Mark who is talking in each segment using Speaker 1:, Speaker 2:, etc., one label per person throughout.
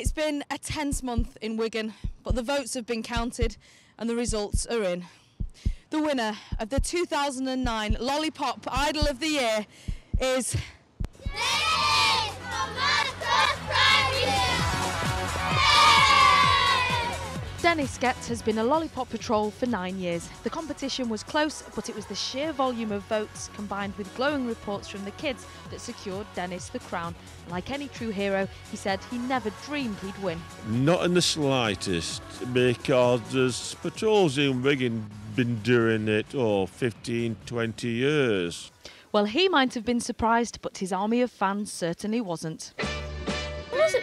Speaker 1: It's been a tense month in Wigan, but the votes have been counted and the results are in. The winner of the 2009 Lollipop Idol of the Year is Dennis Getz has been a lollipop patrol for nine years. The competition was close, but it was the sheer volume of votes combined with glowing reports from the kids that secured Dennis the crown. Like any true hero, he said he never dreamed he'd win.
Speaker 2: Not in the slightest, because there's patrols in Wigan been doing it, oh, 15, 20 years.
Speaker 1: Well, he might have been surprised, but his army of fans certainly wasn't.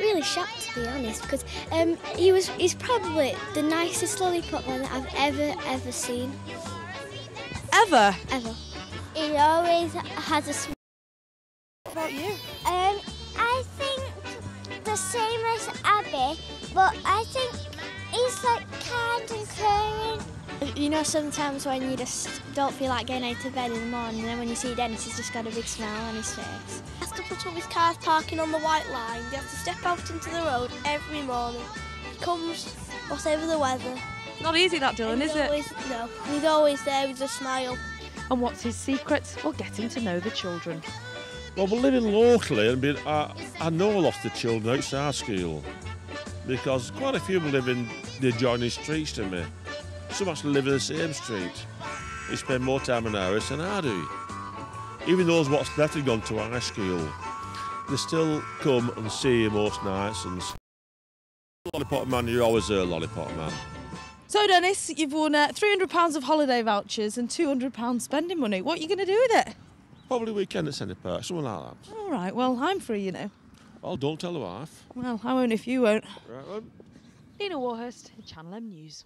Speaker 3: Really shocked to be honest because um, he was he's probably the nicest lollipop man that I've ever ever seen
Speaker 1: Ever?
Speaker 3: ever. He always has a smile.
Speaker 1: What about you?
Speaker 3: Um, I think the same as Abby, but I think You know, sometimes when you just don't feel like getting out of bed in the morning, and then when you see Dennis, he's just got a big smile on his face.
Speaker 4: He has to put up his cars parking on the white line. They have to step out into the road every morning. He comes, whatever the weather.
Speaker 1: Not easy that, Dylan, is
Speaker 4: he's
Speaker 1: it?
Speaker 4: No, he's always there with a smile.
Speaker 1: And what's his secret? Well, getting to know the children.
Speaker 2: Well, we're living locally, and being, I, I know lots of the children outside our school because quite a few of them live in the adjoining streets to me. Some actually live in the same street. They spend more time in ours than I do. Even those what's left have gone to high school, they still come and see you most nights. And lollipop man, you're always a lollipop man.
Speaker 1: So, Dennis, you've won uh, £300 of holiday vouchers and £200 spending money. What are you going to do with it?
Speaker 2: Probably weekend at Centre Park, something like that.
Speaker 1: All right, well, I'm free, you know.
Speaker 2: Well, don't tell the wife.
Speaker 1: Well, I won't if you won't.
Speaker 2: Right, well,
Speaker 1: Nina Warhurst, Channel M News.